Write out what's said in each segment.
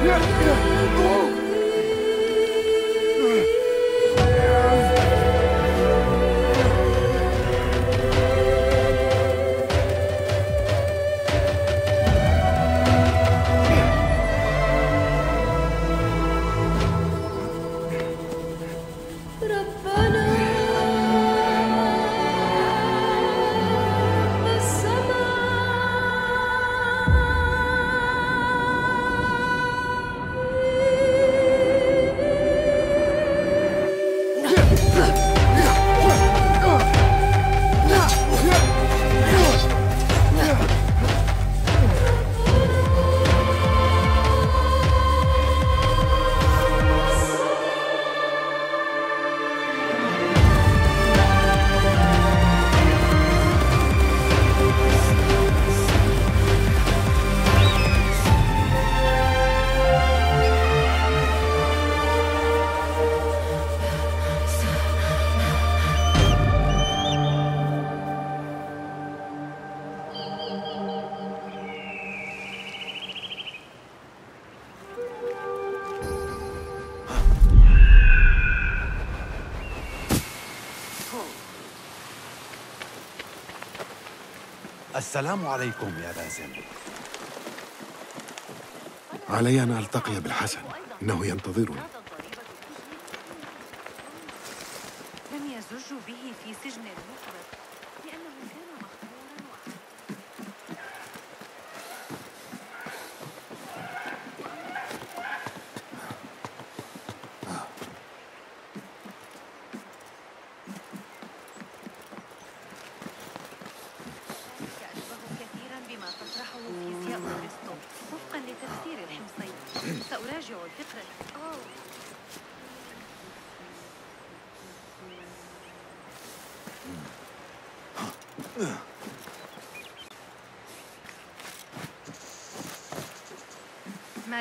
Yeah, yeah. Oh. السلام عليكم يا باسم علي أن ألتقي بالحسن إنه ينتظرني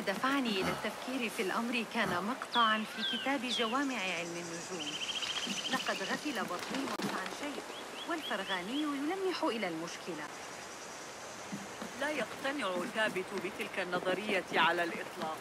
دفعني إلى التفكير في الأمر. كان مقطعا في كتاب جوامع علم النجوم. لقد غفل بطليموس عن شيء والفرغاني يلمح إلى المشكلة. لا يقتنع الكابت بتلك النظرية على الإطلاق.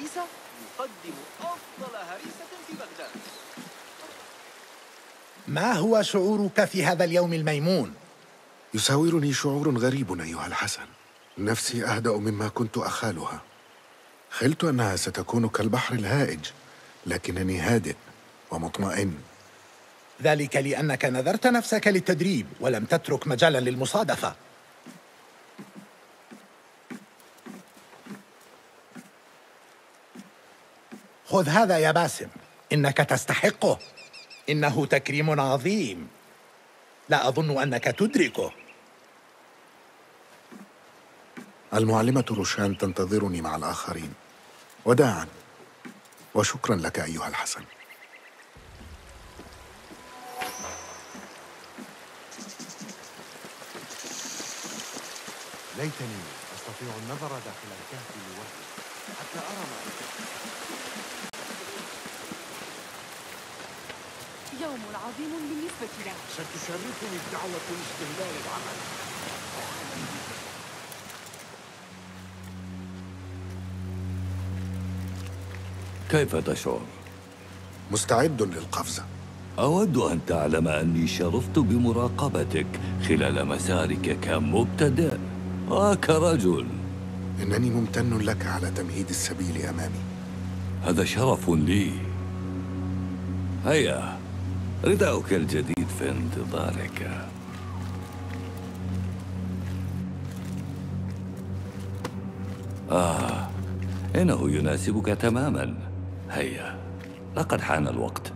عيسى يقدم أفضل هريسة في بغداد. ما هو شعورك في هذا اليوم الميمون؟ يساورني شعور غريب أيها الحسن. نفسي أهدأ مما كنت أخالها. خلت أنها ستكون كالبحر الهائج لكنني هادئ ومطمئن. ذلك لأنك نذرت نفسك للتدريب ولم تترك مجالا للمصادفة. خذ هذا يا باسم. إنك تستحقه. إنه تكريم عظيم. لا أظن أنك تدركه. المعلمة روشان تنتظرني مع الآخرين. وداعا. وشكرا لك أيها الحسن. ليتني أستطيع النظر داخل الكهف لوحدي حتى أرى ما يوم عظيم بالنسبة لنا ستشرفني الدعوة لاستهلال العمل. كيف تشعر؟ مستعد للقفزة. أود أن تعلم أني شرفت بمراقبتك خلال مسارك كمبتدئ. وكرجل إنني ممتن لك على تمهيد السبيل أمامي. هذا شرف لي. هيا. رداؤك الجديد في انتظارك. آه إنه يناسبك تماما. هيا لقد حان الوقت.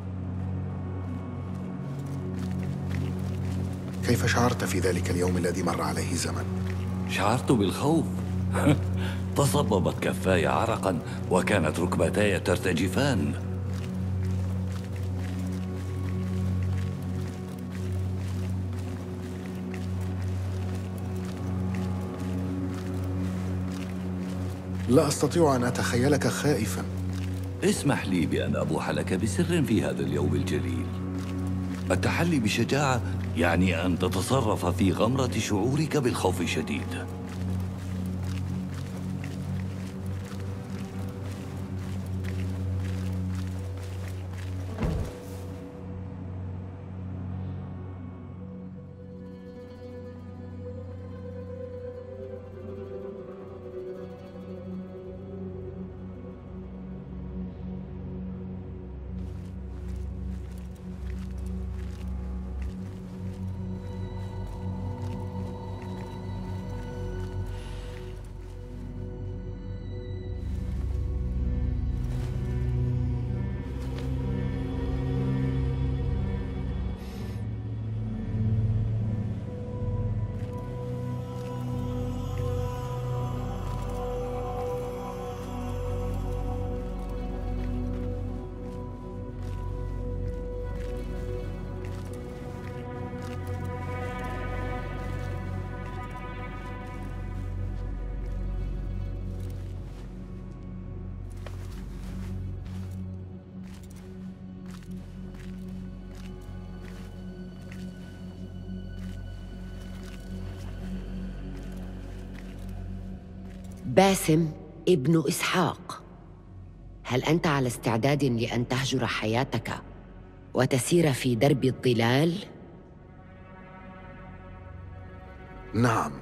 كيف شعرت في ذلك اليوم الذي مر عليه زمن؟ شعرت بالخوف. تصببت كفاي عرقا وكانت ركبتاي ترتجفان. لا أستطيع أن أتخيلك خائفا. اسمح لي بأن أبوح لك بسر في هذا اليوم الجليل. التحلي بشجاعة يعني أن تتصرف في غمرة شعورك بالخوف الشديد. باسم ابن إسحاق. هل أنت على استعداد لأن تهجر حياتك وتسير في درب الظلال؟ نعم.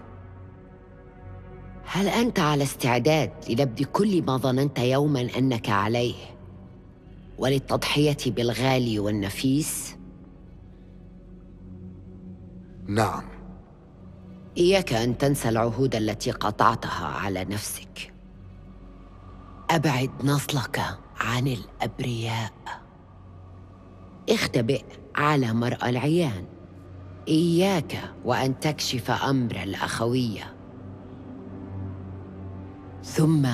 هل أنت على استعداد لنبذ كل ما ظننت يوما أنك عليه وللتضحية بالغالي والنفيس؟ نعم. إياك أن تنسى العهود التي قطعتها على نفسك. أبعد نصلك عن الأبرياء. اختبئ على مرأى العيان. إياك وأن تكشف أمر الأخوية. ثم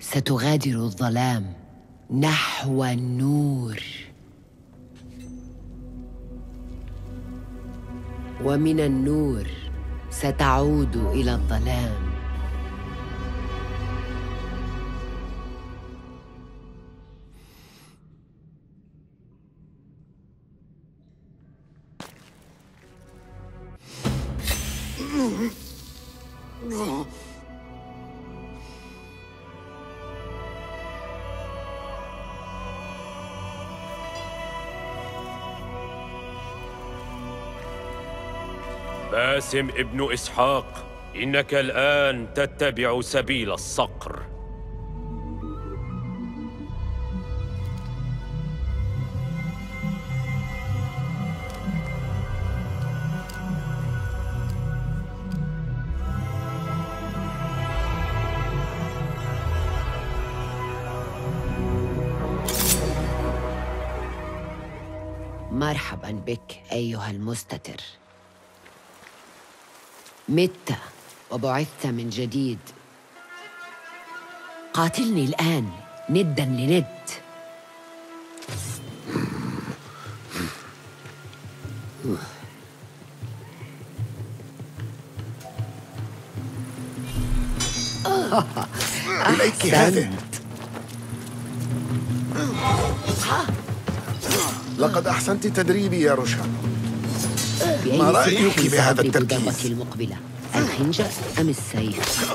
ستغادر الظلام نحو النور. ومن النور ستعود إلى الظلام. باسم ابن إسحاق إنك الآن تتبع سبيل الصقر. مرحبا بك أيها المستتر. مت وبعثت من جديد. قاتلني الآن ندا لند. إليك هذه لقد أحسنت تدريبي يا رشا ما رأيك بهذا التركيز؟ المقبلة؟ الخنجر أم السيف؟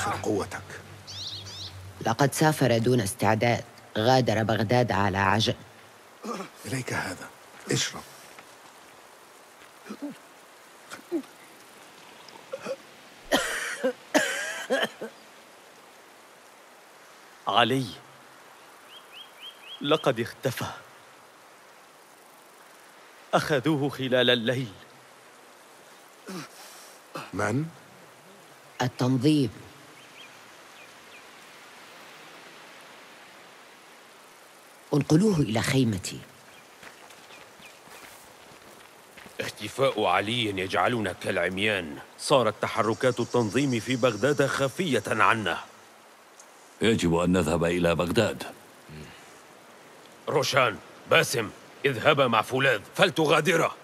ادخر قوتك. لقد سافر دون استعداد. غادر بغداد على عجل. إليك هذا. اشرب. علي لقد اختفى. أخذوه خلال الليل. من؟ التنظيم. انقلوه إلى خيمتي. اختفاء علي يجعلنا كالعميان. صارت تحركات التنظيم في بغداد خفية عنا يجب أن نذهب إلى بغداد. روشان باسم اذهبا مع فولاذ فلتغادرا.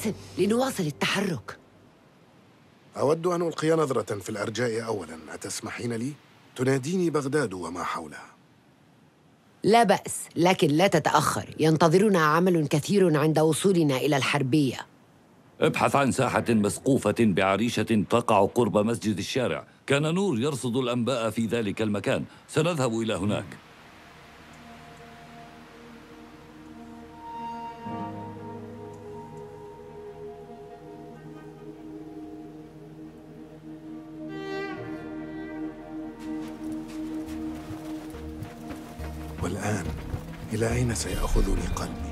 باسم لنواصل التحرك. أود أن ألقي نظرة في الأرجاء أولا. أتسمحين لي؟ تناديني بغداد وما حولها. لا بأس لكن لا تتأخر. ينتظرنا عمل كثير عند وصولنا إلى الحربية. ابحث عن ساحة مسقوفة بعريشة تقع قرب مسجد الشارع. كان نور يرصد الأنباء في ذلك المكان. سنذهب إلى هناك. إلى أين سيأخذني قلبي؟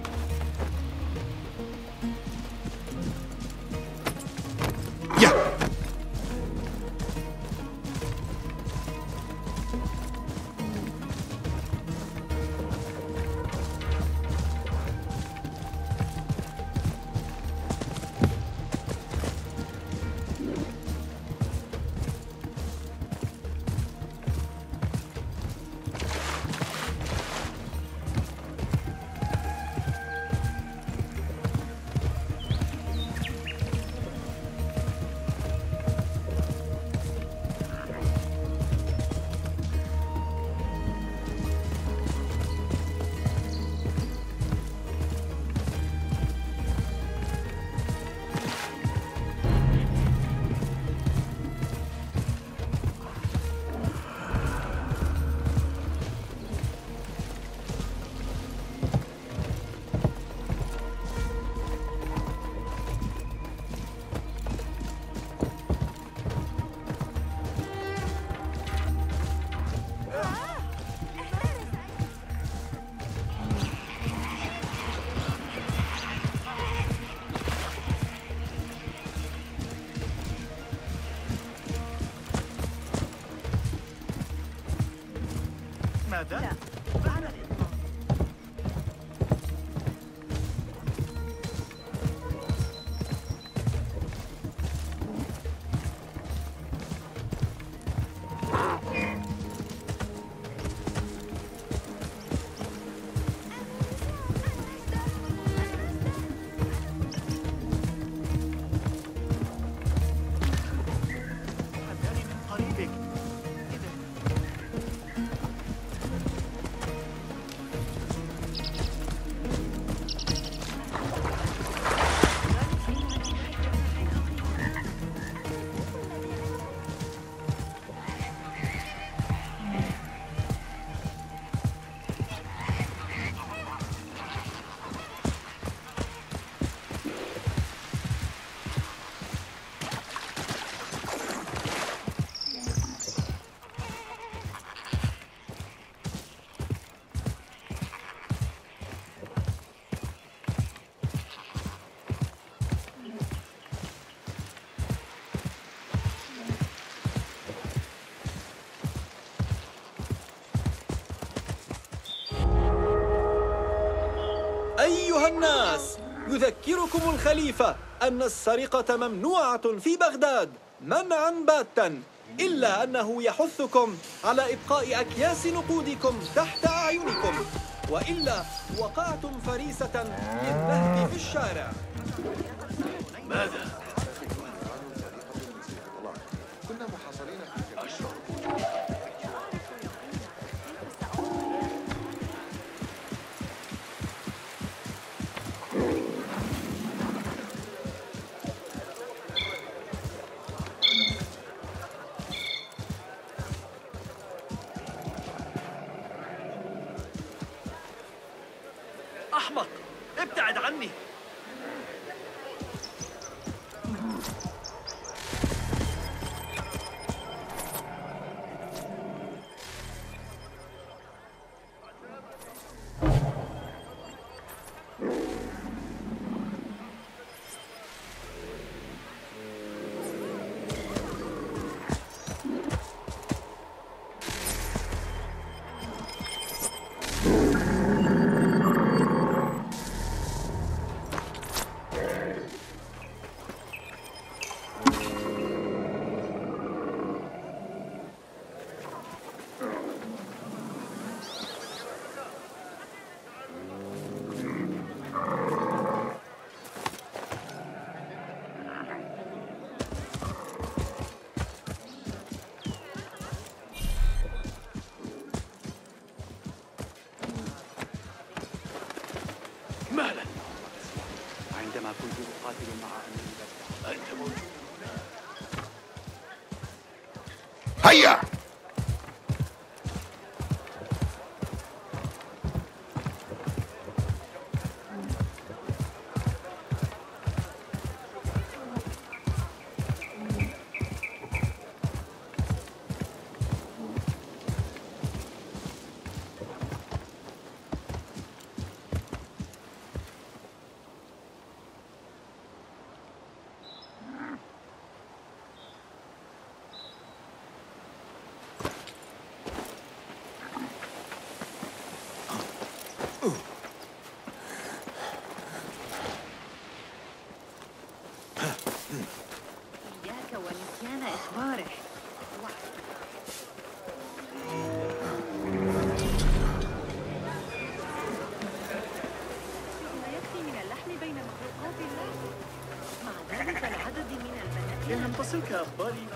يذكركم الخليفة أن السرقة ممنوعة في بغداد منعا باتا إلا أنه يحثكم على إبقاء أكياس نقودكم تحت أعينكم وإلا وقعتم فريسة للنهب في الشارع. أنت Wake up, buddy.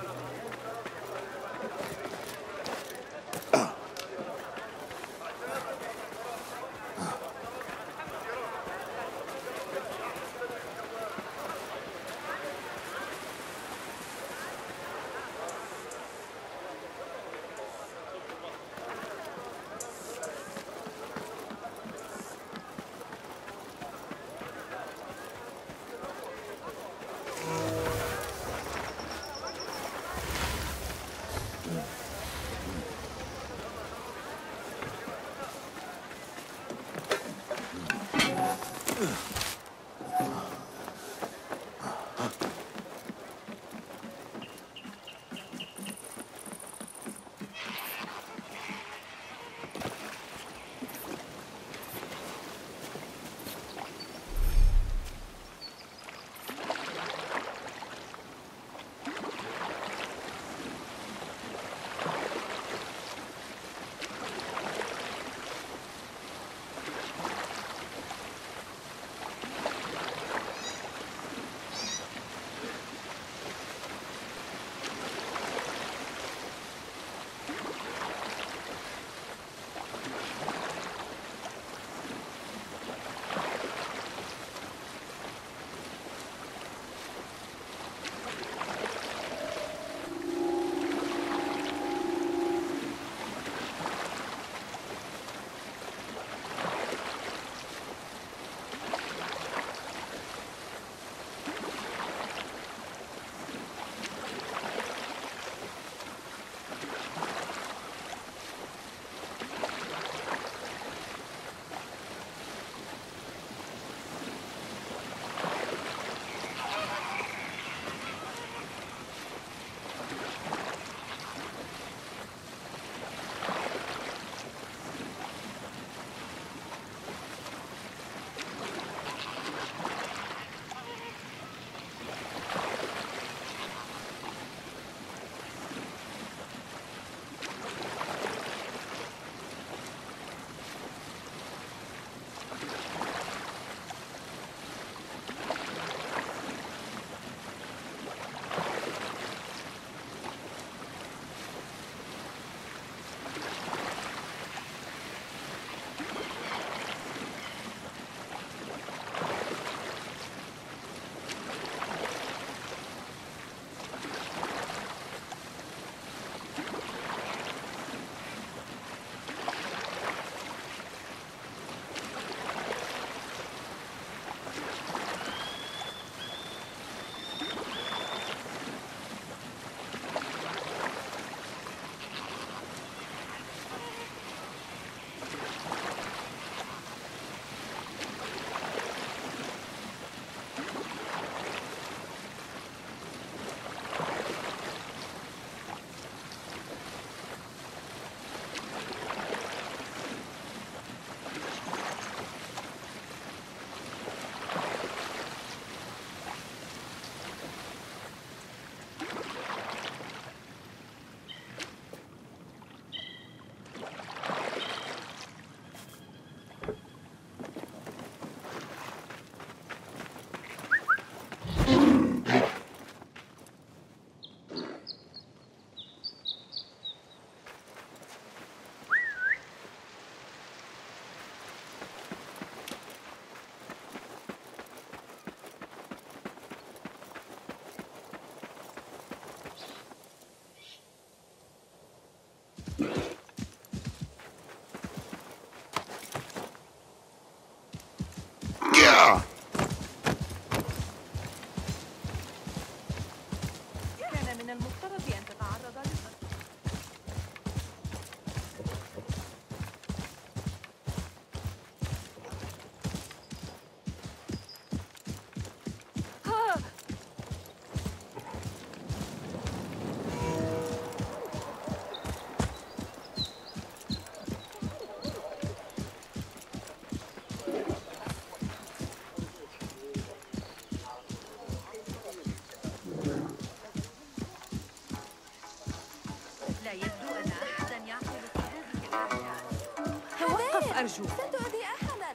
أرجوك تؤذي أحدا.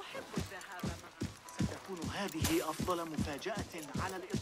أحب الذهاب معك. ستكون هذه أفضل مفاجأة على الإطلاق.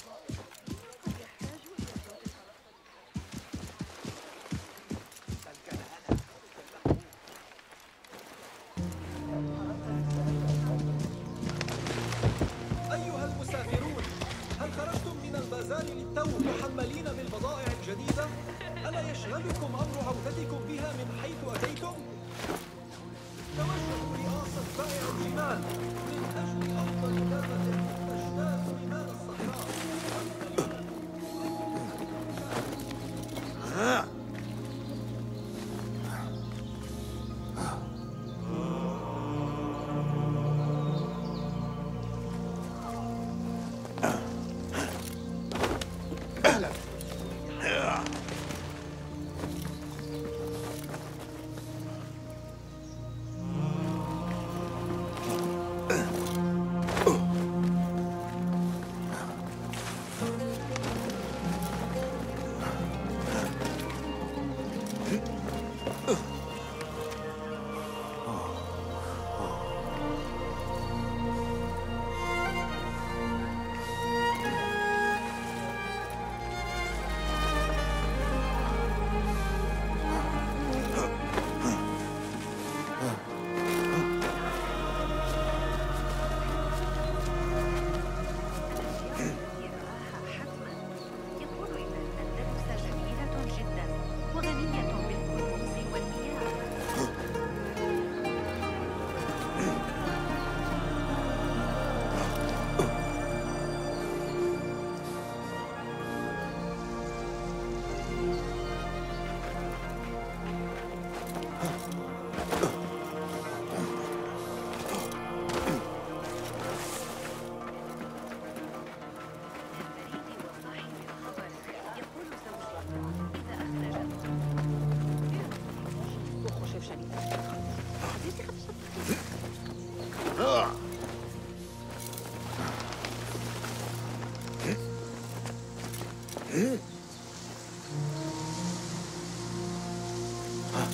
Uh,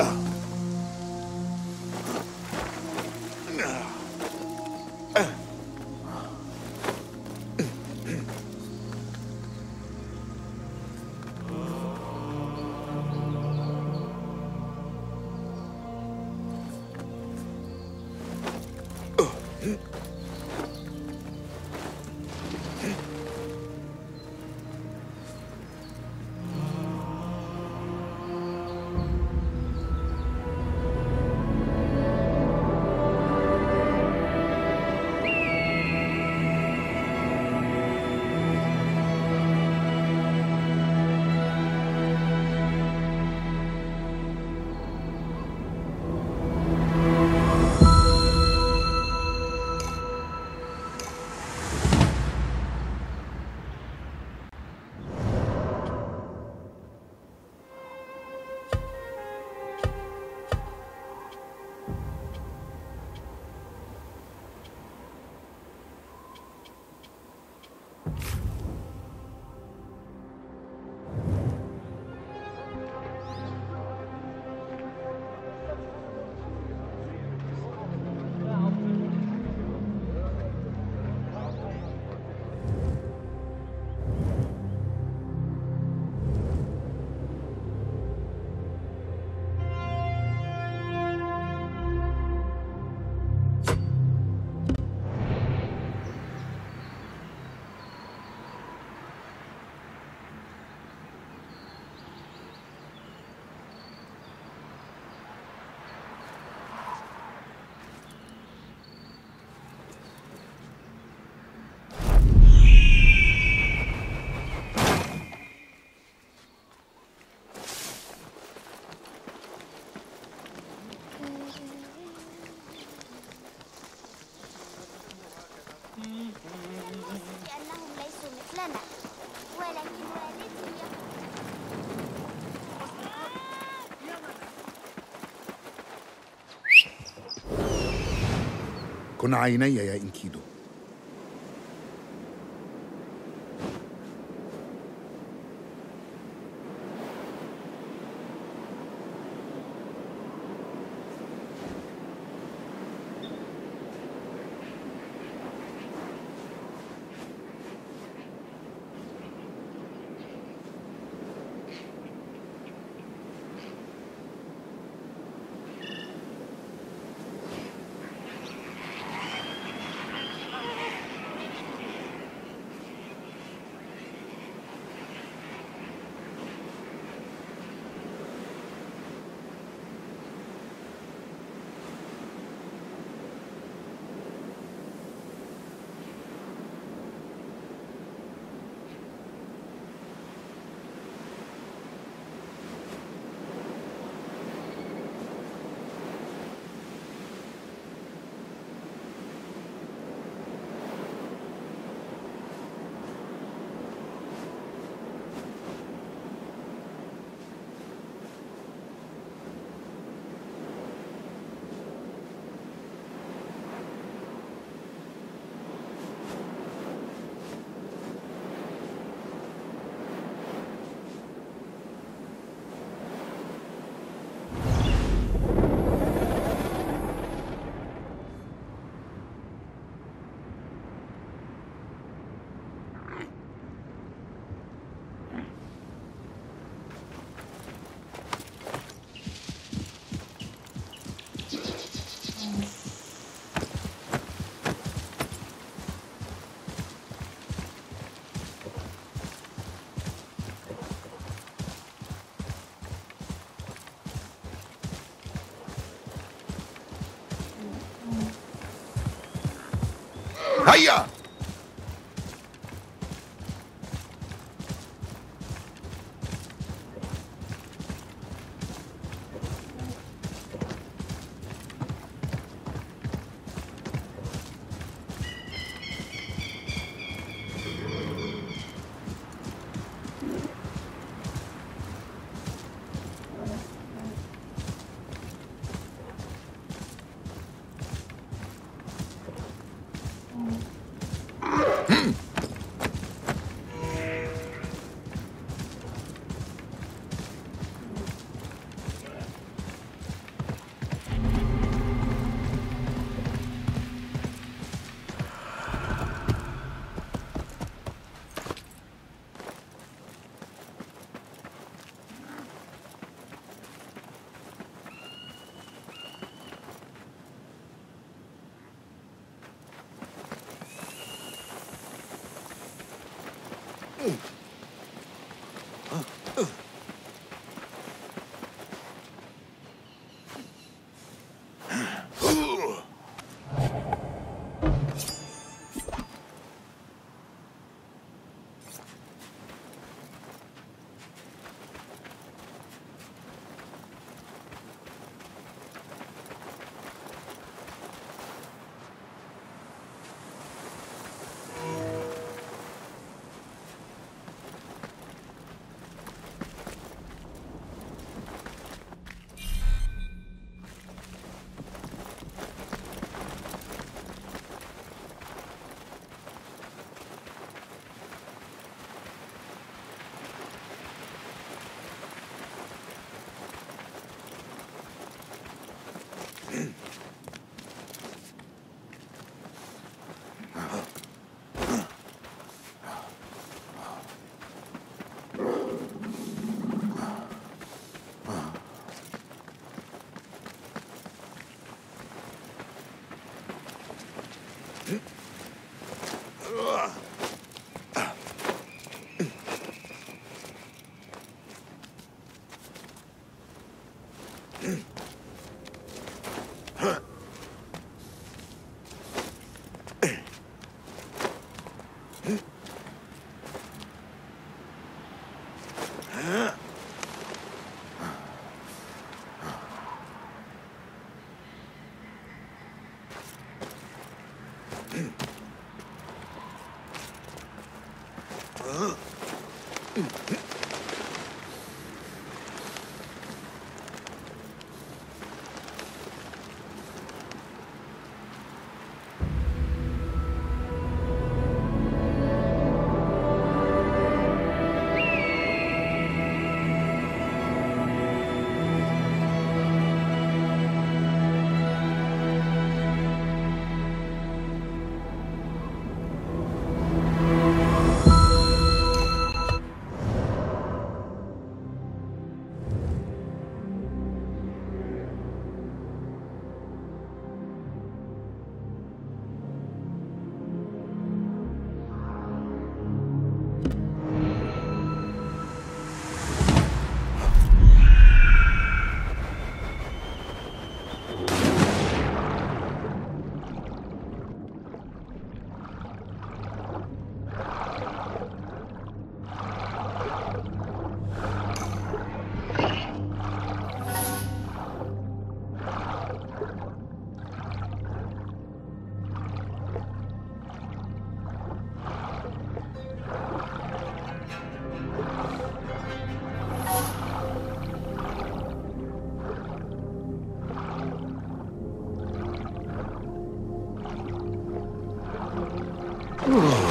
uh. كن عيني يا إنكيدو. هيا Ooh.